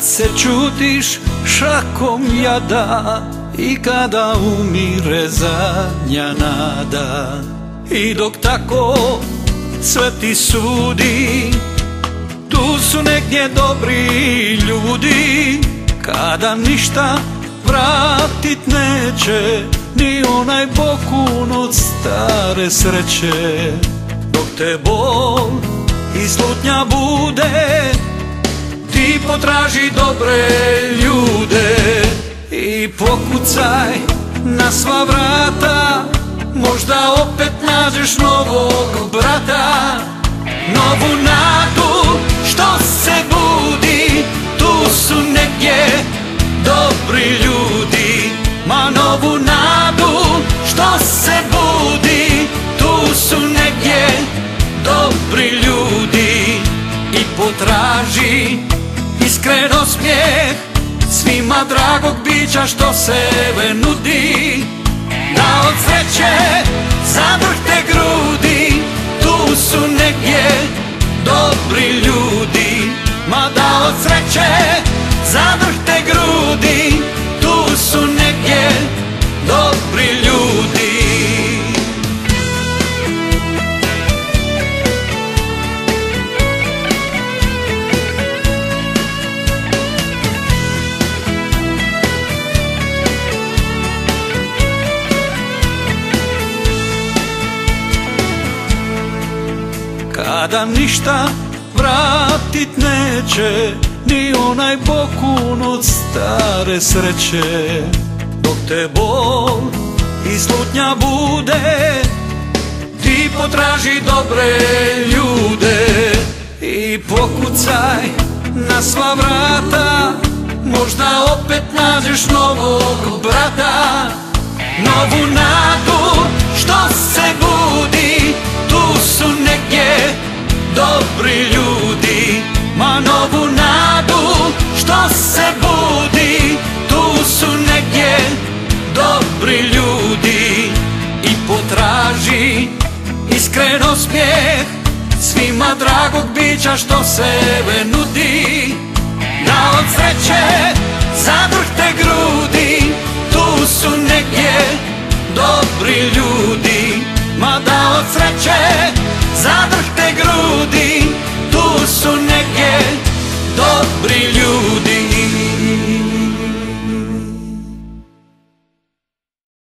se čutiš šakom jada I kada umire zadnja nada. I dok tako sve ti sudi Tu su negdje dobri ljudi. Kada ništa vratit neće Ni onaj bokun od stare sreće. Dok te bol i slutnja bude Ti potraži dobre ljude I pokucaj na sva vrata Možda opet nađeš novog brata. Novu nadu što se budi Tu su negdje dobri ljudi. Ma novu nadu što se budi Tu su negdje dobri ljudi. I potraži iskreno smijeh Svima dragog bića što sebe nudi. Da od sreće Kada ništa vratit neće Ni onaj bokun od stare sreće. Dok te bol i slutnja bude Ti potraži dobre ljude I pokucaj na sva vrata. Možda opet nađeš novog brata Novu nadu što se iskreno smijeh Svima dragog bića što sebe nudi. Da od sreće zavrte grudi Tu su negdje dobri ljudi. Ma da od sreće zavrte grudi Tu su negdje dobri ljudi